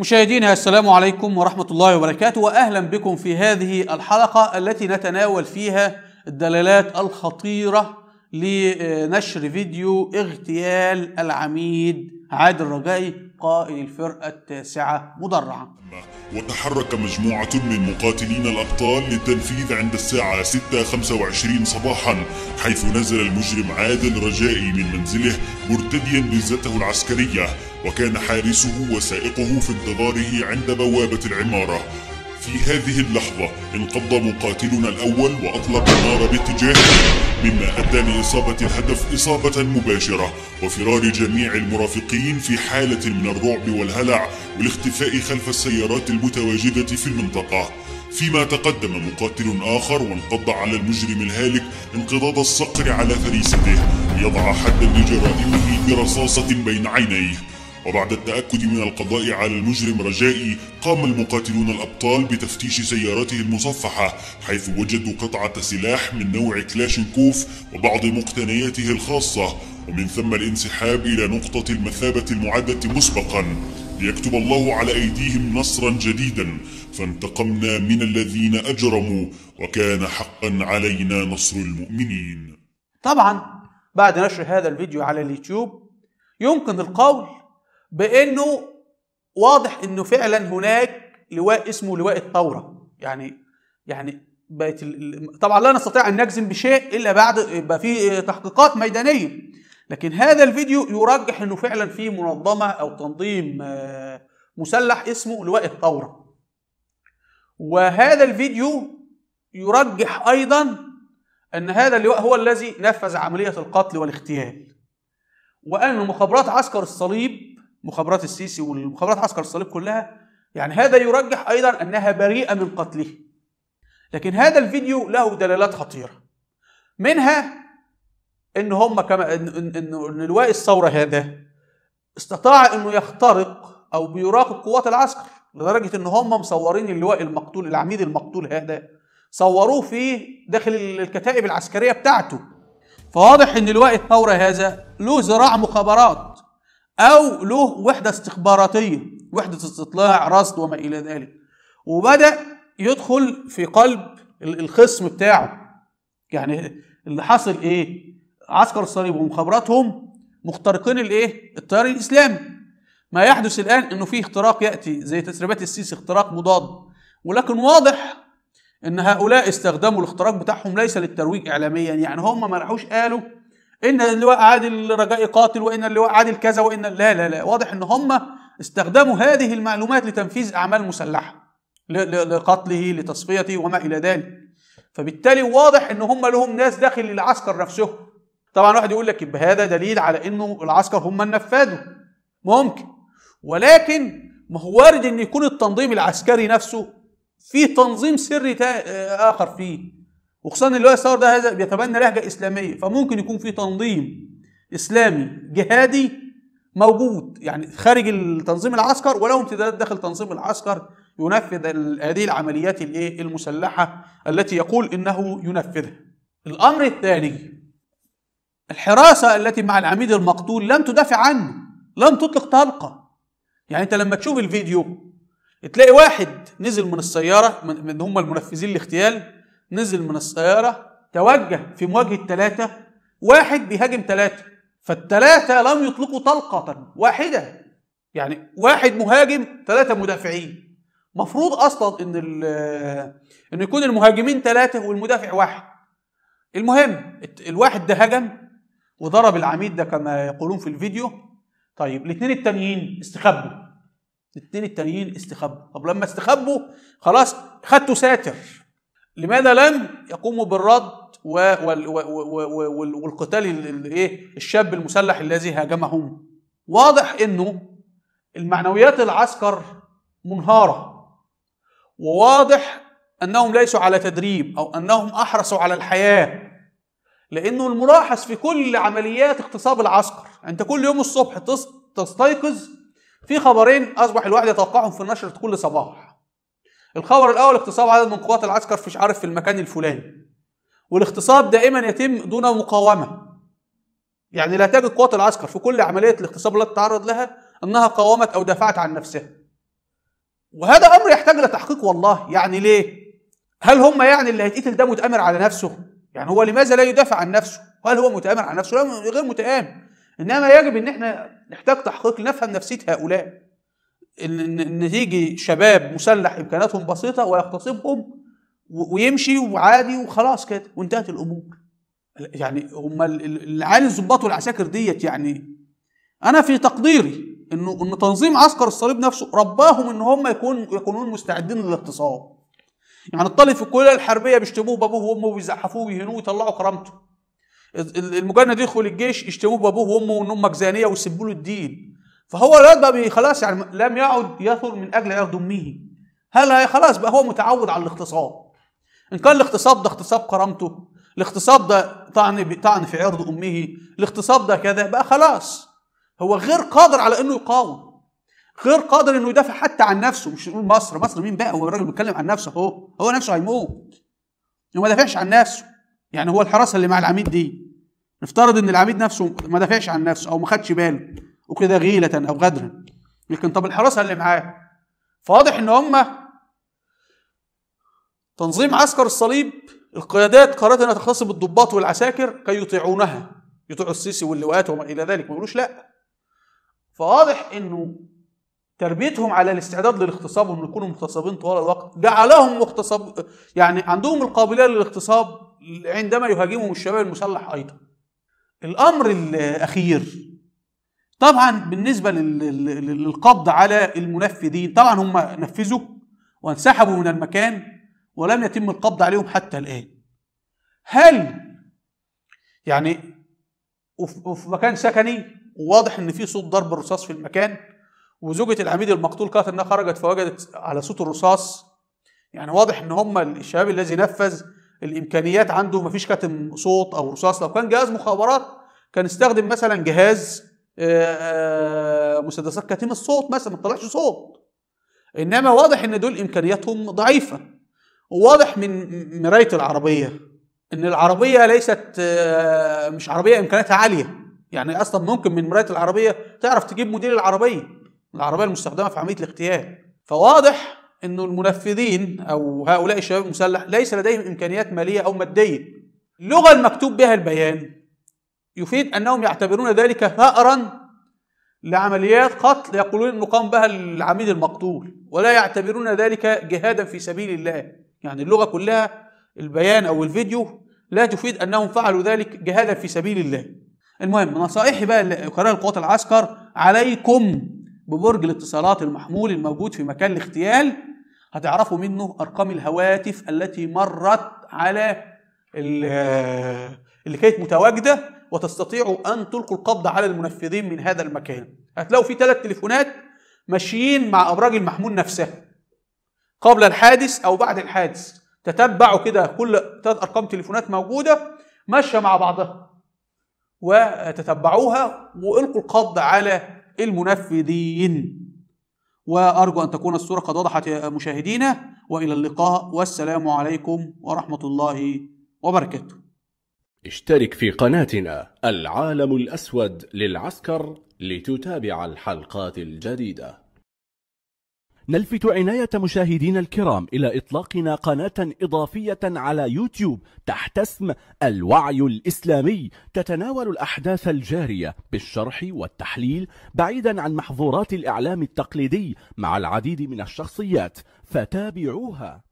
مشاهدينا السلام عليكم ورحمة الله وبركاته وأهلا بكم في هذه الحلقة التي نتناول فيها الدلالات الخطيرة لنشر فيديو اغتيال العميد عادل رجائي قائد الفرقة التاسعة مدرعة. وتحرك مجموعة من مقاتلين الأبطال للتنفيذ عند الساعة 6:25 صباحا حيث نزل المجرم عادل رجائي من منزله مرتديا بزته العسكرية وكان حارسه وسائقه في انتظاره عند بوابة العمارة. في هذه اللحظة انقض مقاتلنا الأول وأطلق النار باتجاهه مما أدى لإصابة الهدف إصابة مباشرة وفرار جميع المرافقين في حالة من الرعب والهلع والاختفاء خلف السيارات المتواجدة في المنطقة. فيما تقدم مقاتل آخر وانقض على المجرم الهالك انقضاض الصقر على فريسته ليضع حدا لجرائمه برصاصة بين عينيه. وبعد التأكد من القضاء على المجرم رجائي قام المقاتلون الأبطال بتفتيش سيارته المصفحة حيث وجدوا قطعة سلاح من نوع كلاشنكوف وبعض مقتنياته الخاصة ومن ثم الانسحاب إلى نقطة المثابة المعدة مسبقا. ليكتب الله على أيديهم نصرا جديدا فانتقمنا من الذين أجرموا وكان حقا علينا نصر المؤمنين. طبعا بعد نشر هذا الفيديو على اليوتيوب يمكن القول بانه واضح انه فعلا هناك لواء اسمه لواء الثورة. يعني يعني بقت طبعا لا نستطيع أن نجزم بشيء إلا بعد يبقى في تحقيقات ميدانية. لكن هذا الفيديو يرجح إنه فعلا في منظمة أو تنظيم آه، مسلح اسمه لواء الثورة. وهذا الفيديو يرجح أيضا أن هذا اللواء هو الذي نفذ عملية القتل والاغتيال. وأن مخابرات عسكر الصليب مخابرات السيسي والمخابرات عسكر الصليب كلها يعني هذا يرجح أيضا أنها بريئة من قتله. لكن هذا الفيديو له دلالات خطيرة. منها إن هم كما ان ان لواء الثورة هذا استطاع إنه يخترق أو بيراقب قوات العسكر لدرجة إن هم مصورين اللواء المقتول العميد المقتول هذا صوروه في داخل الكتائب العسكرية بتاعته. فواضح إن لواء الثورة هذا له ذراع مخابرات. أو له وحدة استخباراتية وحدة استطلاع رصد وما إلى ذلك. وبدأ يدخل في قلب ال- الخصم بتاعه. يعني اللي حصل إيه؟ عسكر الصليب ومخابراتهم مخترقين الإيه؟ التيار الإسلامي. ما يحدث الآن إنه في اختراق يأتي زي تسريبات السيسي اختراق مضاد. ولكن واضح إن هؤلاء استخدموا الاختراق بتاعهم ليس للترويج اعلاميا. يعني هم ما راحوش قالوا إن اللواء عادل رجائي قاتل وإن اللواء عادل كذا وإن لا لا لا. واضح إن هم استخدموا هذه المعلومات لتنفيذ أعمال مسلحة لقتله لتصفيته وما إلى ذلك. فبالتالي واضح إن هم لهم ناس داخل العسكر نفسهم طبعا واحد يقول لك يبقى هذا دليل على إنه العسكر هم اللي نفذوا ممكن. ولكن ما هو وارد إن يكون التنظيم العسكري نفسه في تنظيم سري تا- آخر فيه. وخصوصا ان اللواء الثور ده هذا بيتبنى لهجة إسلامية فممكن يكون في تنظيم إسلامي جهادي موجود يعني خارج التنظيم العسكر وله امتدادات داخل تنظيم العسكر ينفذ هذه العمليات الإيه المسلحة التي يقول إنه ينفذها. الأمر الثاني الحراسة التي مع العميد المقتول لم تدافع عنه، لم تطلق طلقة. يعني أنت لما تشوف الفيديو تلاقي واحد نزل من السيارة من هم المنفذين الاغتيال نزل من السيارة توجه في مواجهة ثلاثة واحد بيهاجم ثلاثة فالثلاثة لم يطلقوا طلقة واحدة. يعني واحد مهاجم ثلاثة مدافعين. مفروض أصلا إن ال- إن يكون المهاجمين ثلاثة والمدافع واحد. المهم الواحد ده هجم وضرب العميد ده كما يقولون في الفيديو. طيب الاثنين التانيين استخبوا. الاثنين التانيين استخبوا. طب لما استخبوا خلاص خدتوا ساتر. لماذا لم يقوموا بالرد والقتال ال- ال- إيه الشاب المسلح الذي هاجمهم؟ واضح إنه المعنويات العسكر منهارة وواضح أنهم ليسوا على تدريب أو أنهم أحرصوا على الحياة لأنه الملاحظ في كل عمليات اغتصاب العسكر أنت كل يوم الصبح تستيقظ في خبرين أصبح الواحد يتوقعهم في النشر كل صباح. الخبر الأول اغتصاب عدد من قوات العسكر في عارف في المكان الفلاني. والاغتصاب دائما يتم دون مقاومة. يعني لا تجد قوات العسكر في كل عملية الاغتصاب التي تتعرض لها أنها قاومت أو دافعت عن نفسها. وهذا أمر يحتاج لتحقيق والله. يعني ليه؟ هل هم يعني اللي هيتقتل ده متأمر على نفسه؟ يعني هو لماذا لا يدافع عن نفسه؟ هل هو متأمر على نفسه؟ لا غير متآمر. إنما يجب إن إحنا نحتاج تحقيق لنفهم نفسية هؤلاء. ان تيجي شباب مسلح إمكاناتهم بسيطة ويغتصبهم ويمشي وعادي وخلاص كده وانتهت الأمور. يعني هم ال- ال- العيال الضباط والعساكر ديت يعني أنا في تقديري انه ان تنظيم عسكر الصليب نفسه رباهم إن هم يكون يكونون مستعدين للاغتصاب يعني الطالب في الكلية الحربية بيشتموه بأبوه وأمه وبيزحفوه ويهنوه ويطلعوا كرامته. ال- المجند يدخل الجيش يشتموه بأبوه وأمه وإن أمك زانيه ويسبوا له الدين. فهو الواد بقى خلاص يعني لم يعد يثر من أجل عرض أمه. هل هي خلاص بقى هو متعود على الاغتصاب. إن كان الاغتصاب ده اغتصاب كرامته الاغتصاب ده طعن طعن في عرض أمه الاغتصاب ده كذا بقى خلاص. هو غير قادر على إنه يقاوم. غير قادر إنه يدافع حتى عن نفسه. مش نقول مصر مصر مين بقى؟ هو الراجل بيتكلم عن نفسه أهو. هو نفسه هيموت. هو ما دافعش عن نفسه. يعني هو الحراسة اللي مع العميد دي. نفترض إن العميد نفسه ما دافعش عن نفسه أو ما خدش باله. وكده غيلة أو غدرا لكن طب الحراسة اللي معاه. فواضح إن هم تنظيم عسكر الصليب القيادات قررت إنها تغتصب الضباط والعساكر كي يطيعونها. يطيعوا السيسي واللواءات وما إلى ذلك ما يقولوش لا. فواضح إنه تربيتهم على الاستعداد للاغتصاب وإن يكونوا مغتصبين طوال الوقت جعلهم مغتصب يعني عندهم القابلية للاغتصاب عندما يهاجمهم الشباب المسلح أيضا. الأمر الأخير طبعا لل- للقبض على المنفذين طبعا هم نفذوا وانسحبوا من المكان ولم يتم القبض عليهم حتى الآن. هل يعني وف- وفي مكان سكني وواضح إن في صوت ضرب الرصاص في المكان وزوجة العميد المقتول قالت إنها خرجت فوجدت على صوت الرصاص يعني واضح إن هم الشباب الذي نفذ الإمكانيات عنده مفيش كاتم صوت أو رصاص لو كان جهاز مخابرات كان استخدم مثلا جهاز مسدسات كاتم الصوت مثلا ما طلعش صوت. إنما واضح إن دول إمكانياتهم ضعيفة. وواضح من مراية العربية إن العربية ليست آه، مش عربية إمكانياتها عالية. يعني أصلا ممكن من مراية العربية تعرف تجيب موديل العربية. العربية المستخدمة في عملية الاغتيال. فواضح انه المنفذين أو هؤلاء الشباب المسلح ليس لديهم إمكانيات مالية أو مادية. اللغة المكتوب بها البيان. يفيد أنهم يعتبرون ذلك ثأرا لعمليات قتل يقولون انه قام بها العميد المقتول ولا يعتبرون ذلك جهادا في سبيل الله. يعني اللغة كلها البيان أو الفيديو لا تفيد أنهم فعلوا ذلك جهادا في سبيل الله. المهم نصائحي بقى لقرار القوات العسكر عليكم ببرج الاتصالات المحمول الموجود في مكان الاغتيال. هتعرفوا منه أرقام الهواتف التي مرت على ال- اللي كانت متواجدة. وتستطيعوا أن تلقوا القبض على المنفذين من هذا المكان. هتلاقوا في ثلاث تليفونات ماشيين مع أبراج المحمول نفسها. قبل الحادث أو بعد الحادث. تتبعوا كده كل ثلاث أرقام تليفونات موجودة ماشية مع بعضها. وتتبعوها وإلقوا القبض على المنفذين. وأرجو أن تكون الصورة قد وضحت يا مشاهدينا. وإلى اللقاء. والسلام عليكم ورحمة الله وبركاته. اشترك في قناتنا العالم الأسود للعسكر لتتابع الحلقات الجديدة. نلفت عناية مشاهدينا الكرام إلى إطلاقنا قناة إضافية على يوتيوب تحت اسم الوعي الإسلامي. تتناول الأحداث الجارية بالشرح والتحليل بعيدا عن محظورات الإعلام التقليدي مع العديد من الشخصيات فتابعوها.